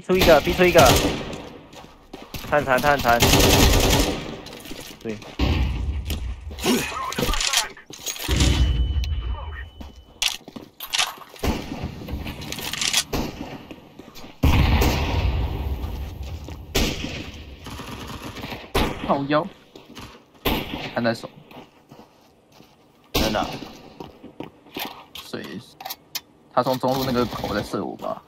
逼出一个，逼出一个，探残探残，对，靠腰，看在手，真的，所以他从中路那个口在射我吧。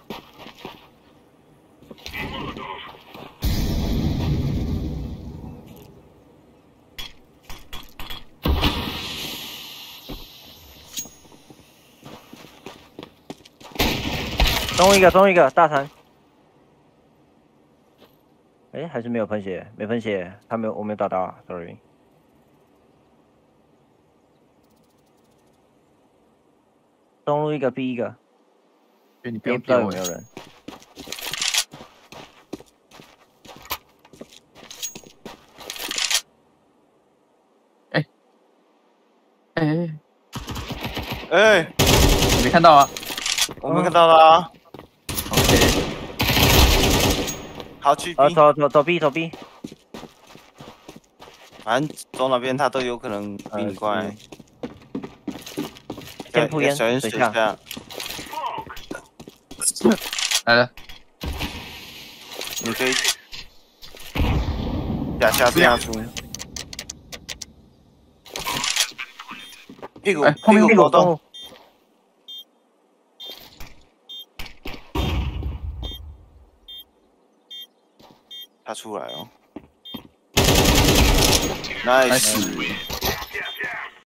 中一个，中一个，大残。哎，还是没有喷血，没喷血，他没有，我没有打到，sorry。中路一个，B 一个，因为你不别用骗我不知道有没有人。哎哎，哎，你没看到啊我们看到了啊好去啊，B，走走走 B 走 B，反正走哪边他都有可能比你快嗯。先铺烟小心水水下。下，来了，你可以。压下这样出。屁股哎后面屁股狗动，他出来哦。nice Nice。